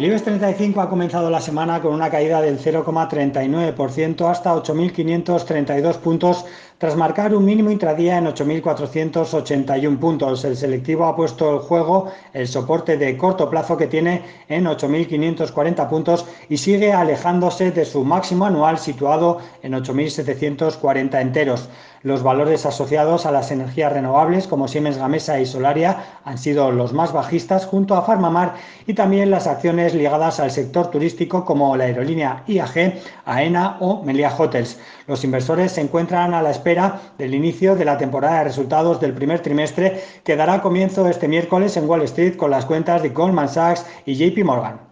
El IBEX 35 ha comenzado la semana con una caída del 0,39% hasta 8.532 puntos tras marcar un mínimo intradía en 8.481 puntos. El selectivo ha puesto el juego el soporte de corto plazo que tiene en 8.540 puntos y sigue alejándose de su máximo anual situado en 8.740 enteros. Los valores asociados a las energías renovables como Siemens Gamesa y Solaria han sido los más bajistas junto a Farmamar y también las acciones ligadas al sector turístico como la aerolínea IAG, AENA o Melia Hotels. Los inversores se encuentran a la espera del inicio de la temporada de resultados del primer trimestre que dará comienzo este miércoles en Wall Street con las cuentas de Goldman Sachs y JP Morgan.